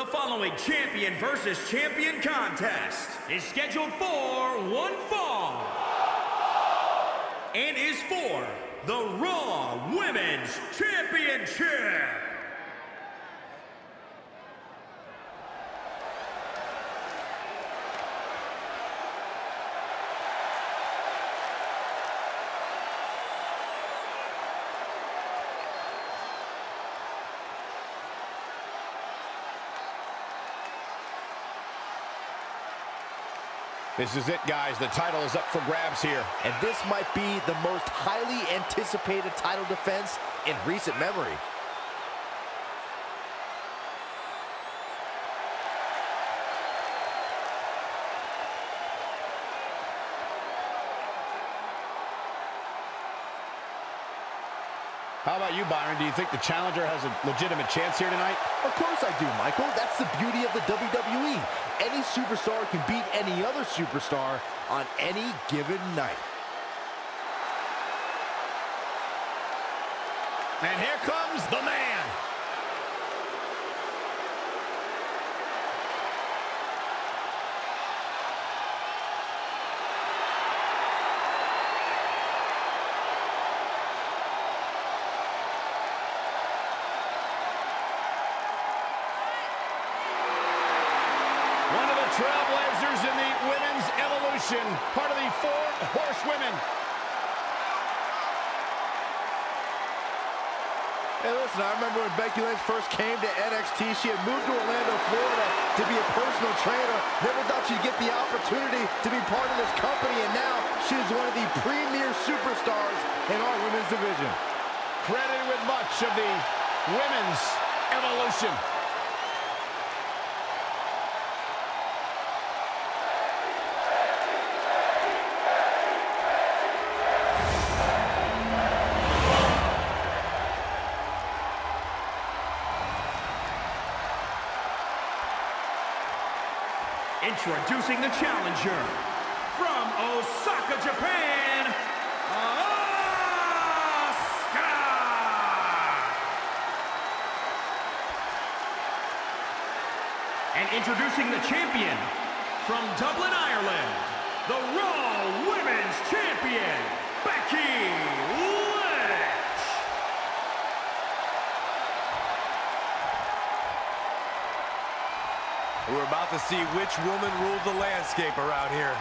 The following champion versus champion contest is scheduled for one fall and is for the Raw Women's Championship. This is it, guys. The title is up for grabs here. And this might be the most highly anticipated title defense in recent memory. How about you, Byron? Do you think the challenger has a legitimate chance here tonight? Of course I do, Michael. That's the beauty of the WWE. Any superstar can beat any other superstar on any given night. And here comes the man. One of the trailblazers in the women's evolution, part of the four horsewomen. Hey, listen, I remember when Becky Lynch first came to NXT, she had moved to Orlando, Florida to be a personal trainer. Never thought she'd get the opportunity to be part of this company, and now she is one of the premier superstars in our women's division. Credited with much of the women's evolution. Introducing the challenger from Osaka, Japan, Asuka! And introducing the champion from Dublin, Ireland, the Raw Women's Champion, Becky Lynch! We're about to see which woman rules the landscape around here.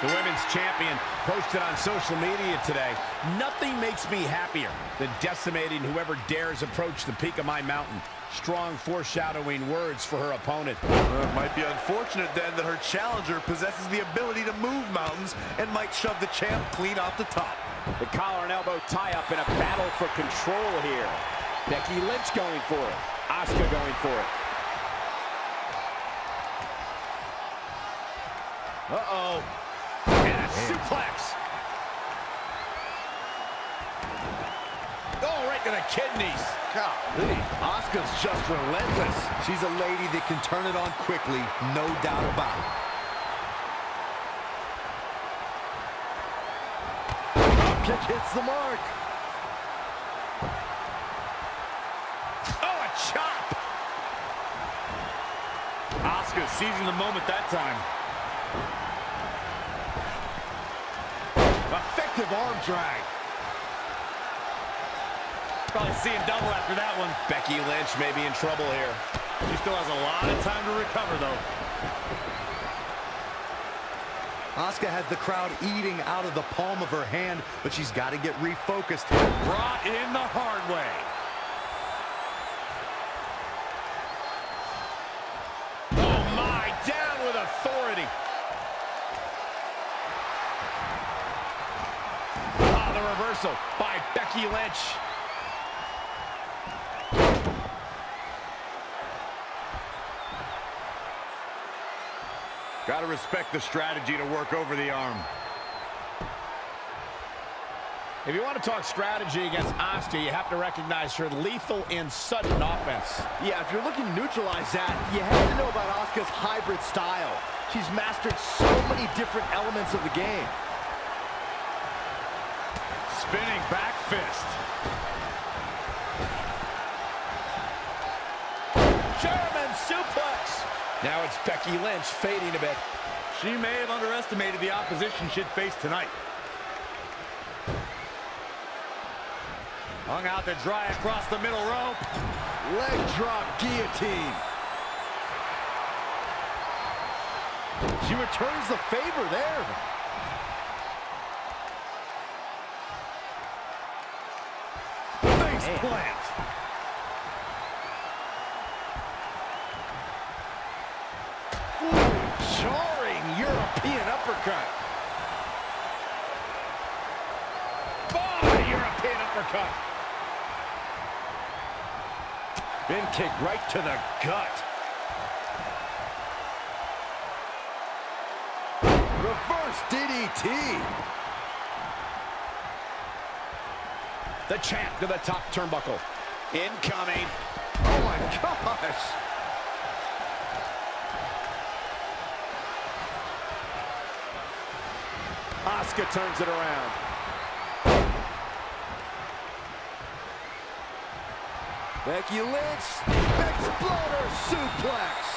The women's champion posted on social media today, nothing makes me happier than decimating whoever dares approach the peak of my mountain. Strong foreshadowing words for her opponent. Uh, it might be unfortunate then that her challenger possesses the ability to move mountains and might shove the champ clean off the top. The collar and elbow tie-up in a battle for control here. Becky Lynch going for it. Asuka going for it. Uh-oh. Suplex. Oh, right to the kidneys. Golly, Asuka's just relentless. She's a lady that can turn it on quickly, no doubt about it. Kick hits the mark. Oh, a chop. Asuka seizing the moment that time. Effective arm drag. Probably seeing double after that one. Becky Lynch may be in trouble here. She still has a lot of time to recover, though. Asuka has the crowd eating out of the palm of her hand, but she's got to get refocused. Brought in the hard way. Reversal by Becky Lynch. Got to respect the strategy to work over the arm. If you want to talk strategy against Asuka, you have to recognize her lethal and sudden offense. Yeah, if you're looking to neutralize that, you have to know about Asuka's hybrid style. She's mastered so many different elements of the game. Spinning back fist. German suplex. Now it's Becky Lynch fading a bit. She may have underestimated the opposition she'd face tonight. Hung out to dry across the middle rope. Leg drop guillotine. She returns the favor there. Plant. Jarring European uppercut. Oh, European uppercut. Bin kick right to the gut. Reverse DDT. The champ to the top turnbuckle. Incoming. Oh my gosh. Asuka turns it around. Becky Lynch, exploder suplex.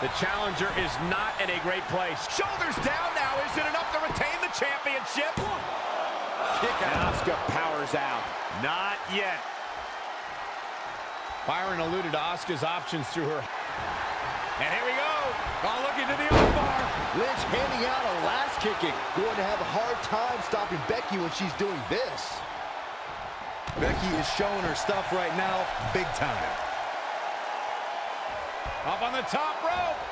The challenger is not in a great place. Shoulders down now. Is it enough to retain the championship? Kick out. Asuka powers out. Not yet. Byron alluded to Asuka's options through her. And here we go. All looking to the armbar. Lynch handing out a lass kicking. Going to have a hard time stopping Becky when she's doing this. Becky is showing her stuff right now, big time. Up on the top rope.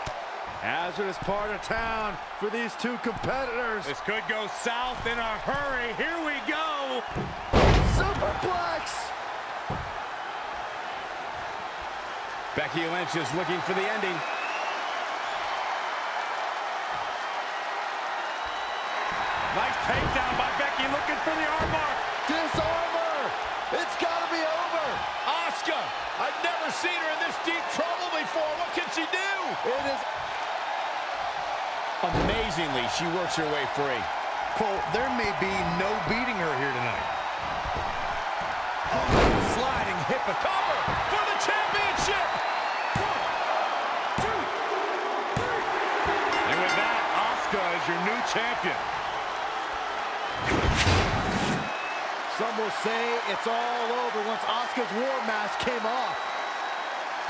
Hazardous part of town for these two competitors. This could go south in a hurry. Here we go. Superplex. Becky Lynch is looking for the ending. Nice takedown by Becky looking for the armbar. Dis-arm-her. It's got to be over. Asuka, I've never seen her in this deep trouble before. What can she do? It is. Amazingly, she works her way free. Cole, there may be no beating her here tonight. Sliding hip Cover for the championship. And with that, Asuka is your new champion. Some will say it's all over once Asuka's war mask came off.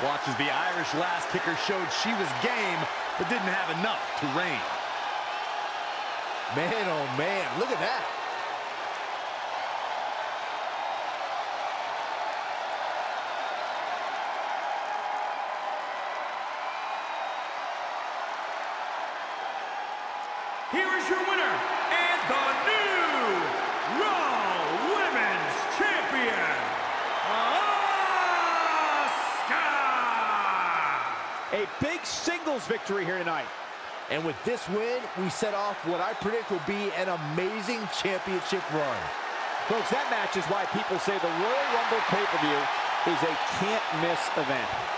Watch as the Irish Lass Kicker showed she was game, but didn't have enough to reign. Man, oh man, look at that. Victory here tonight. And with this win, we set off what I predict will be an amazing championship run. Folks, that match is why people say the Royal Rumble pay-per-view is a can't-miss event.